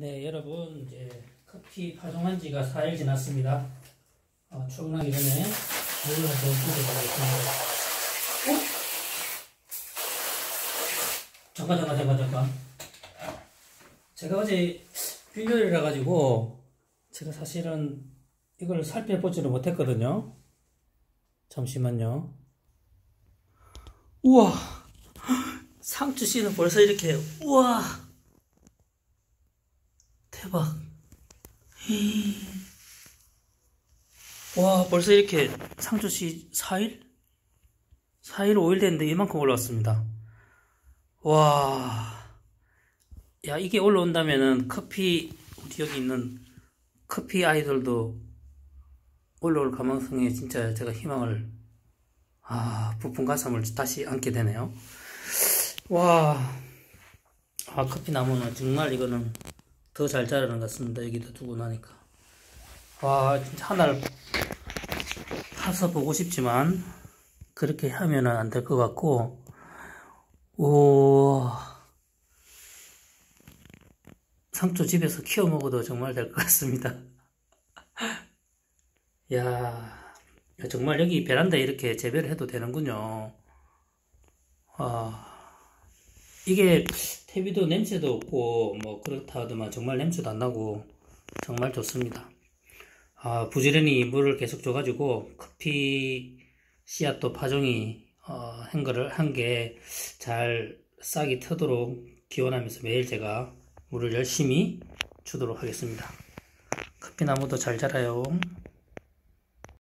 네, 여러분, 이제 커피 파종한 지가 4일 지났습니다. 어, 출근하기 전에 물을 좀 부어보겠습니다. 어? 잠깐, 잠깐, 잠깐, 잠깐. 제가 어제 일요일이라 가지고 제가 사실은 이걸 살펴보지를 못했거든요. 잠시만요. 우와! 상추 씨는 벌써 이렇게, 우와! 대박. 와, 벌써 이렇게 상추씨 4일? 4일, 5일 됐는데 이만큼 올라왔습니다. 와. 야, 이게 올라온다면은 커피, 우리 여기 있는 커피 아이돌도 올라올 가능성에 진짜 제가 희망을, 아, 부푼 가슴을 다시 안게 되네요. 와. 아, 커피 나무는 정말 이거는 더 잘 자라는 것 같습니다. 여기다 두고 나니까. 와, 진짜 하나를 파서 보고 싶지만, 그렇게 하면은 안 될 것 같고, 오, 상추 집에서 키워 먹어도 정말 될 것 같습니다. 야, 정말 여기 베란다에 이렇게 재배를 해도 되는군요. 아, 이게 태비도 냄새도 없고 뭐 그렇다 하더만 정말 냄새도 안 나고 정말 좋습니다. 아, 부지런히 물을 계속 줘가지고 커피 씨앗도 파종이 어, 한 거를 한 게 잘 싹이 트도록 기원하면서 매일 제가 물을 열심히 주도록 하겠습니다. 커피나무도 잘 자라요.